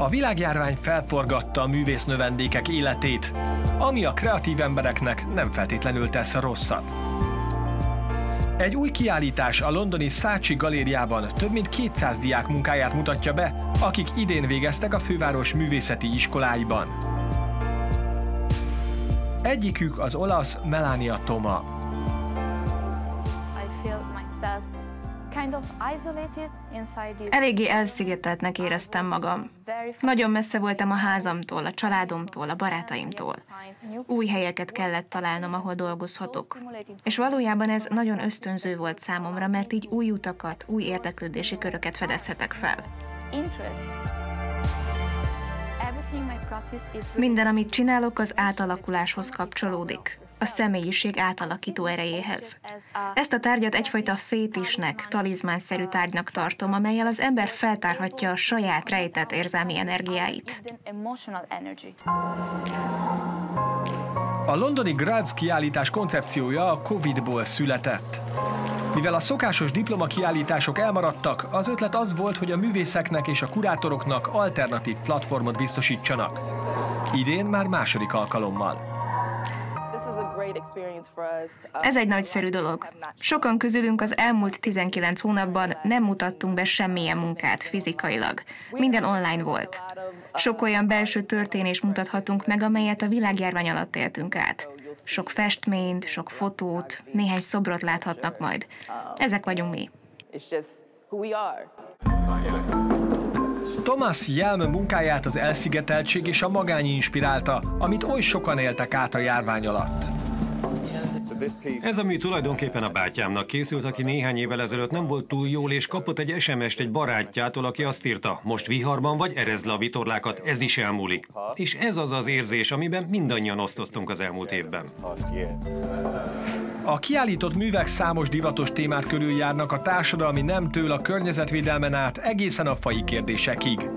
A világjárvány felforgatta a művész növendékek életét, ami a kreatív embereknek nem feltétlenül tesz rosszat. Egy új kiállítás a londoni Szácsi galériában több mint 200 diák munkáját mutatja be, akik idén végeztek a főváros művészeti iskoláiban. Egyikük az olasz Melania Toma. Eléggé elszigeteltnek éreztem magam. Nagyon messze voltam a házamtól, a családomtól, a barátaimtól. Új helyeket kellett találnom, ahol dolgozhatok. És valójában ez nagyon ösztönző volt számomra, mert így új utakat, új érdeklődési köröket fedezhetek fel. Minden, amit csinálok, az átalakuláshoz kapcsolódik, a személyiség átalakító erejéhez. Ezt a tárgyat egyfajta fétisnek, talizmánszerű tárgynak tartom, amelyel az ember feltárhatja a saját rejtett érzelmi energiáit. A londoni Graz kiállítás koncepciója a Covid-ból született. Mivel a szokásos diplomakiállítások elmaradtak, az ötlet az volt, hogy a művészeknek és a kurátoroknak alternatív platformot biztosítsanak. Idén már második alkalommal. Ez egy nagyszerű dolog. Sokan közülünk az elmúlt 19 hónapban nem mutattunk be semmilyen munkát fizikailag. Minden online volt. Sok olyan belső történés mutathatunk meg, amelyet a világjárvány alatt éltünk át. Sok festményt, sok fotót, néhány szobrot láthatnak majd. Ezek vagyunk mi. Thomas Jelm munkáját az elszigeteltség és a magány inspirálta, amit oly sokan éltek át a járvány alatt. Ez a mű tulajdonképpen a bátyámnak készült, aki néhány évvel ezelőtt nem volt túl jól, és kapott egy SMS-t egy barátjától, aki azt írta, most viharban vagy, erezd le a vitorlákat, ez is elmúlik. És ez az az érzés, amiben mindannyian osztoztunk az elmúlt évben. A kiállított művek számos divatos témát körüljárnak a társadalmi nemtől a környezetvédelmen át egészen a fai kérdésekig.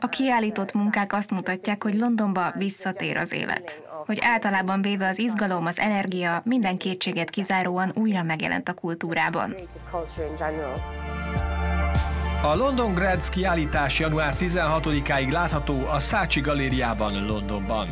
A kiállított munkák azt mutatják, hogy Londonba visszatér az élet. Hogy általában véve az izgalom, az energia minden kétséget kizáróan újra megjelent a kultúrában. A London Grads kiállítás január 16-áig látható a Szácsi galériában Londonban.